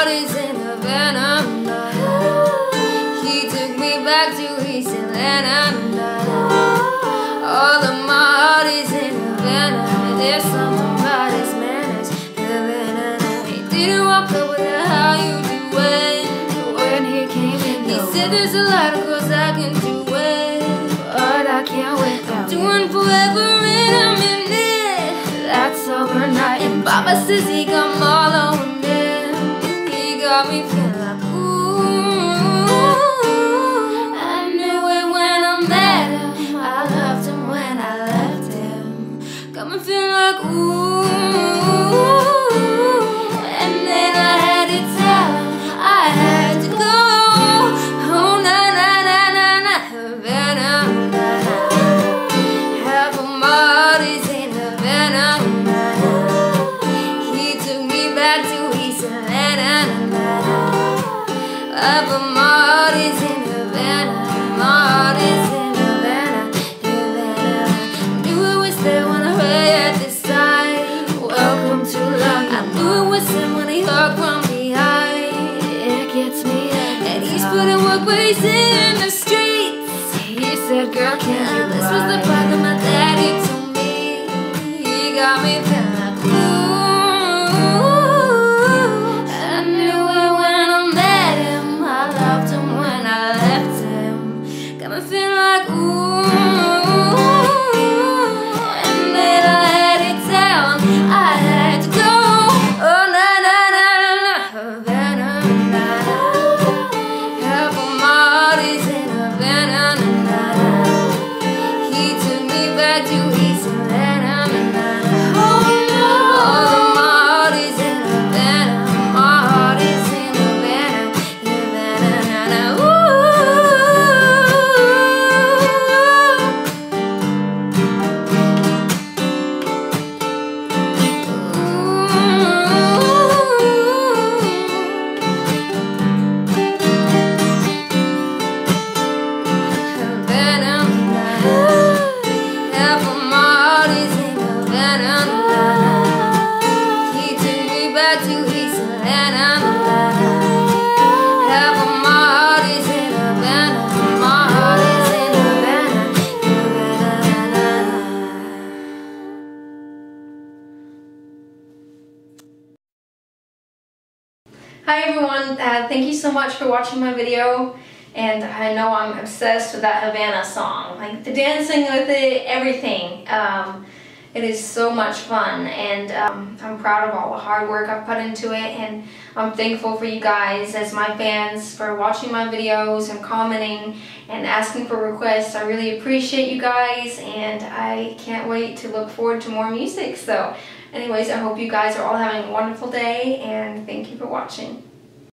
parties in Havana. He took me back to his Atlanta. All of my heart is in Havana. There's something about his manners, Havana. He didn't walk up with a how you doing when he came in. He said there's a lot of girls I can do with, but I can't wait. I'm doing forever and I'm in it. That's overnight. And Baba says he come all alone me feeling like ooh. I knew it when I met him. I loved him when I left him. Got me feeling like ooh. In a van. Marty's in a it with the wanna pray this side. Welcome to love. I do it with some money hug from the. It gets me. And he's putting workplace in the streets. He said, girl, can you This was the part that my daddy told me. He got me Hi everyone, uh, thank you so much for watching my video and I know I'm obsessed with that Havana song, like the dancing with it, everything. Um, it is so much fun and um, I'm proud of all the hard work I've put into it and I'm thankful for you guys as my fans for watching my videos and commenting and asking for requests. I really appreciate you guys and I can't wait to look forward to more music. So anyways, I hope you guys are all having a wonderful day and thank you for watching.